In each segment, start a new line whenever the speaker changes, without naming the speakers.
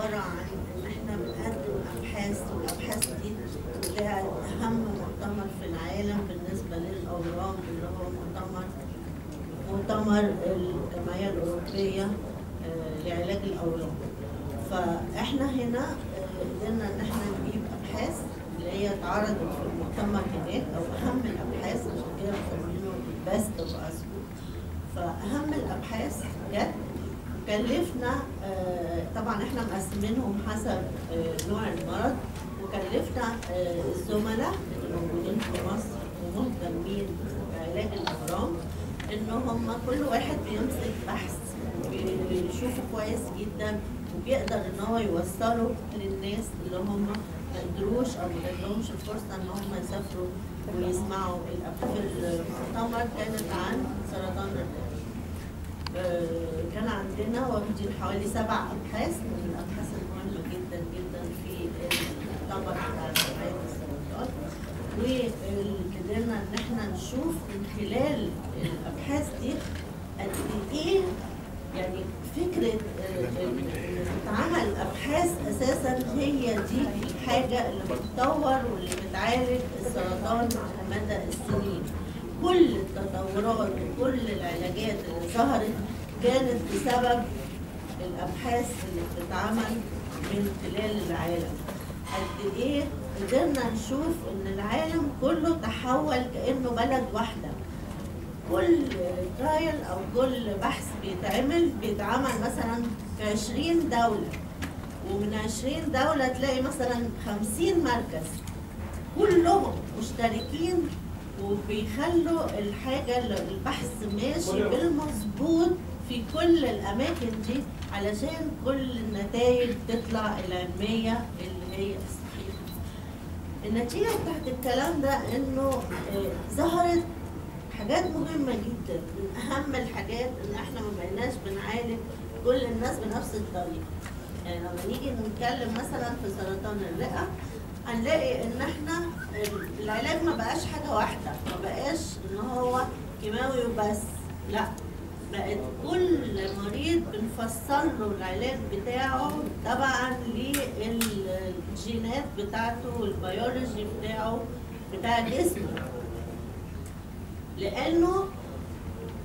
عبارة عن إن إحنا بنقدم أبحاث والأبحاث دي لها أهم مؤتمر في العالم بالنسبة للاورام اللي هو مؤتمر مؤتمر الجمعية الأوروبية آه، لعلاج الاورام فإحنا هنا آه، قدرنا إن إحنا نجيب أبحاث اللي هي اتعرضت في المؤتمر هناك أو أهم الأبحاث عشان كده مسمينه فأهم الأبحاث جت كلفنا آه، طبعا إحنا مقسمينهم حسب آه، نوع المرض وكلفنا آه، الزملاء اللي موجودين في مصر ومهتمين بعلاج الاورام إن هم كل واحد بيمسك بحث بيشوفه كويس جدا وبيقدر إن هو يوصله للناس اللي هم ما قدروش أو ما جاتلهمش الفرصة إن هم يسافروا ويسمعوا. في المؤتمر كانت عن سرطان الرئه كان عندنا واخدين حوالي سبع أبحاث من الأبحاث المهمة جدا جدا في المؤتمر بتاع جمعيه السرطان وقدرنا إن إحنا نشوف من خلال الأبحاث دي قد إيه يعني فكرة آه، إن تتعمل ابحاث أساسا هي دي الحاجة اللي بتطور واللي بتعالج السرطان على مدى السنين. كل التطورات وكل العلاجات اللي ظهرت كانت بسبب الأبحاث اللي بتتعمل من خلال العالم. قد إيه قدرنا نشوف إن العالم كله تحول كأنه بلد واحدة. كل ترايل أو كل بحث بيتعمل بيتعمل مثلا في 20 دولة. ومن 20 دولة تلاقي مثلا 50 مركز. كلهم مشتركين وبيخلوا الحاجة البحث ماشي بالمظبوط في كل الأماكن دي علشان كل النتائج تطلع العلمية اللي هي الصحيحة. النتيجة بتاعت الكلام ده إنه آه، ظهرت حاجات مهمة جدا. من أهم الحاجات إن إحنا ما بقيناش بنعالج كل الناس بنفس الطريقة. يعني لما نيجي نتكلم مثلا في سرطان الرئة هنلاقي إن إحنا العلاج ما بقاش حاجة واحدة، ما بقاش إن هو كيماوي وبس، لأ بقت كل مريض بنفصل له العلاج بتاعه تبعا للجينات بتاعته والبيولوجي بتاعه بتاع جسمه. لأنه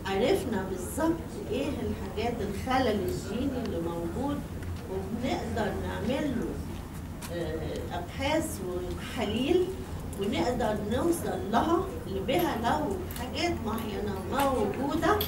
عرفنا بالظبط إيه الحاجات الخلل الجيني اللي موجود وبنقدر نعمل له آه، أبحاث وتحاليل ونقدر نوصل لها اللي بها لو حاجات معينة موجودة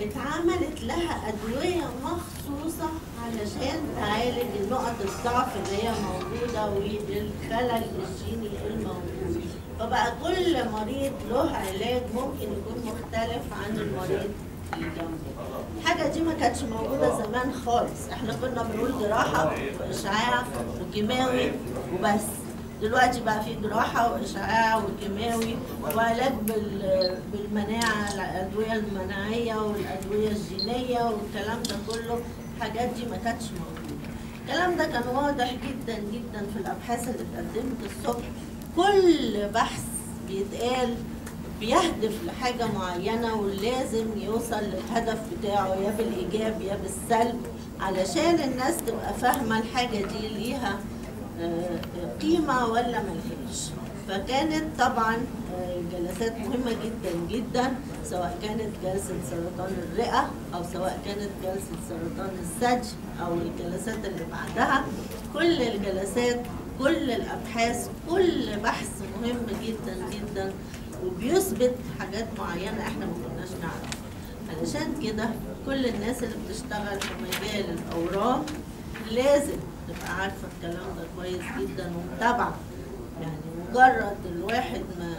اتعملت لها أدوية مخصوصة علشان تعالج نقط الضعف اللي هي موجودة والخلل الجيني الموجود. فبقى كل مريض له علاج ممكن يكون مختلف عن المريض الحاجة دي ما كانتش موجودة زمان خالص. إحنا كنا بنقول جراحة وإشعاع وكيماوي وبس. دلوقتي بقى في جراحة وإشعاع وكيماوي وعلاج بال- بالمناعة الأدوية المناعية والأدوية الجينية والكلام ده كله. الحاجات دي ما كانتش موجودة. الكلام ده كان واضح جدا جدا في الأبحاث اللي اتقدمت الصبح. كل بحث بيتقال بيهدف لحاجة معينة ولازم يوصل للهدف بتاعه يا بالإيجاب يا بالسلب علشان الناس تبقى فاهمة الحاجة دي ليها آه، قيمة ولا ملهاش. فكانت طبعا آه، جلسات مهمة جدا جدا سواء كانت جلسة سرطان الرئة أو سواء كانت جلسة سرطان الثدي أو الجلسات اللي بعدها. كل الجلسات كل الأبحاث كل بحث مهم جدا جدا وبيثبت حاجات معينة إحنا ما كناش نعرفها علشان كده كل الناس اللي بتشتغل في مجال الأورام لازم تبقى عارفة الكلام ده كويس جدا ومتابعة. يعني مجرد الواحد ما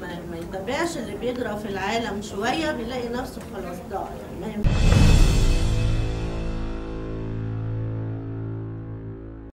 ما, ما يتابعش اللي بيجرى في العالم شوية بيلاقي نفسه خلاص ضاع. يعني